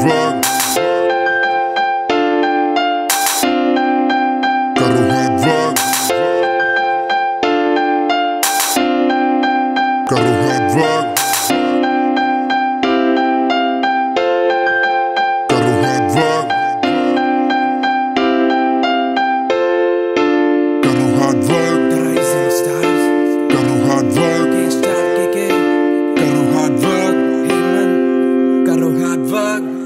Vlog. Karuhad Vlog.